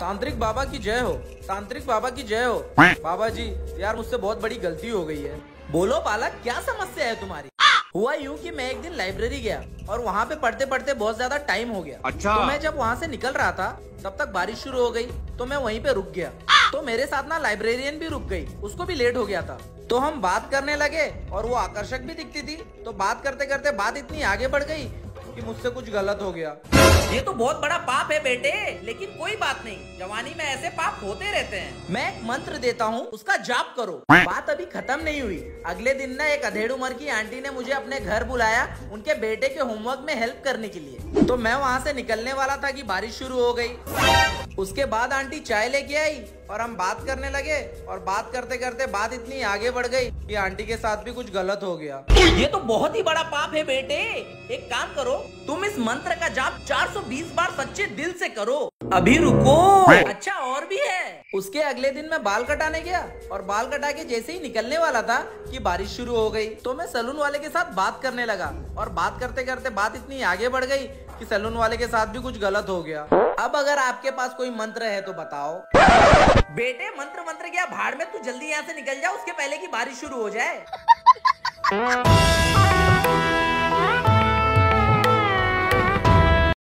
तांत्रिक बाबा की जय हो। तांत्रिक बाबा की जय हो। बाबा जी यार मुझसे बहुत बड़ी गलती हो गई है। बोलो बालक क्या समस्या है तुम्हारी? हुआ यूँ कि मैं एक दिन लाइब्रेरी गया और वहाँ पे पढ़ते पढ़ते बहुत ज़्यादा टाइम हो गया। अच्छा। तो मैं जब वहाँ से निकल रहा था तब तक बारिश शुरू हो गई तो मैं वहीं पे रुक गया। तो मेरे साथ ना लाइब्रेरियन भी रुक गई उसको भी लेट हो गया था। तो हम बात करने लगे और वो आकर्षक भी दिखती थी। तो बात करते करते बात इतनी आगे बढ़ गई कि मुझसे कुछ गलत हो गया। ये तो बहुत बड़ा पाप है बेटे लेकिन कोई बात नहीं। जवानी में ऐसे पाप होते रहते हैं। मैं एक मंत्र देता हूँ उसका जाप करो। बात अभी खत्म नहीं हुई। अगले दिन ना एक अधेड़ उम्र की आंटी ने मुझे अपने घर बुलाया उनके बेटे के होमवर्क में हेल्प करने के लिए। तो मैं वहाँ से निकलने वाला था कि बारिश शुरू हो गई। उसके बाद आंटी चाय लेके आई और हम बात करने लगे और बात करते करते बात इतनी आगे बढ़ गई कि आंटी के साथ भी कुछ गलत हो गया। ये तो बहुत ही बड़ा पाप है बेटे। एक काम करो तुम इस मंत्र का जाप 420 बार सच्चे दिल से करो। अभी रुको। अच्छा और भी है। उसके अगले दिन मैं बाल कटाने गया और बाल कटा के जैसे ही निकलने वाला था कि बारिश शुरू हो गई तो मैं सलून वाले के साथ बात करने लगा। और बात करते करते बात इतनी आगे बढ़ गई कि सलून वाले के साथ भी कुछ गलत हो गया। अब अगर आपके पास कोई मंत्र है तो बताओ। बेटे, मंत्र मंत्र क्या भाड़ में तू जल्दी यहाँ से निकल जा, उसके पहले की बारिश शुरू हो जाए।